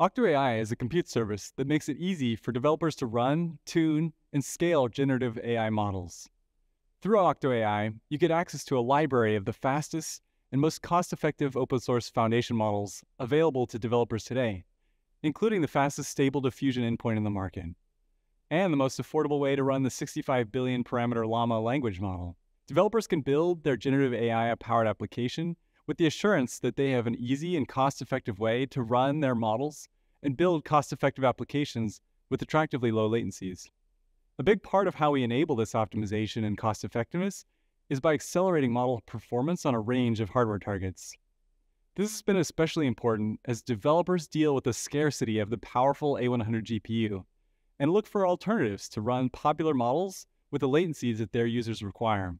Octo AI is a compute service that makes it easy for developers to run, tune, and scale generative AI models. Through Octo AI, you get access to a library of the fastest and most cost effective open source foundation models available to developers today, including the fastest stable diffusion endpoint in the market, and the most affordable way to run the 65 billion parameter Llama language model. Developers can build their generative AI powered application with the assurance that they have an easy and cost effective way to run their models and build cost effective applications with attractively low latencies. A big part of how we enable this optimization and cost effectiveness is by accelerating model performance on a range of hardware targets. This has been especially important as developers deal with the scarcity of the powerful A100 GPU and look for alternatives to run popular models with the latencies that their users require.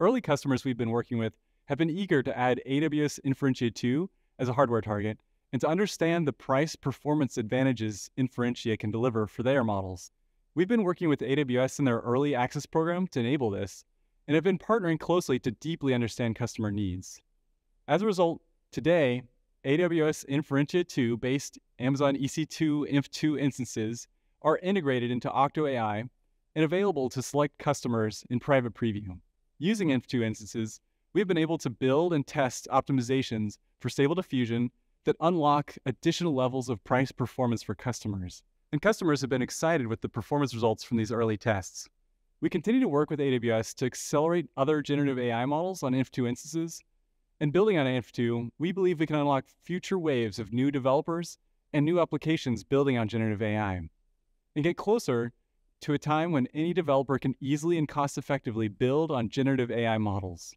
Early customers we've been working with have been eager to add AWS Inferentia 2 as a hardware target and to understand the price performance advantages Inferentia can deliver for their models. We've been working with AWS in their early access program to enable this and have been partnering closely to deeply understand customer needs. As a result, today, AWS Inferentia 2 based Amazon EC2 Inf2 instances are integrated into Octo AI and available to select customers in private preview. Using Inf2 instances, we've been able to build and test optimizations for stable diffusion that unlock additional levels of price performance for customers. And customers have been excited with the performance results from these early tests. We continue to work with AWS to accelerate other generative AI models on Inf2 instances. And building on Inf2, we believe we can unlock future waves of new developers and new applications building on generative AI and get closer to a time when any developer can easily and cost effectively build on generative AI models.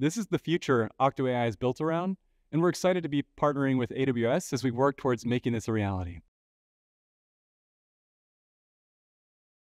This is the future Octo AI is built around, and we're excited to be partnering with AWS as we work towards making this a reality.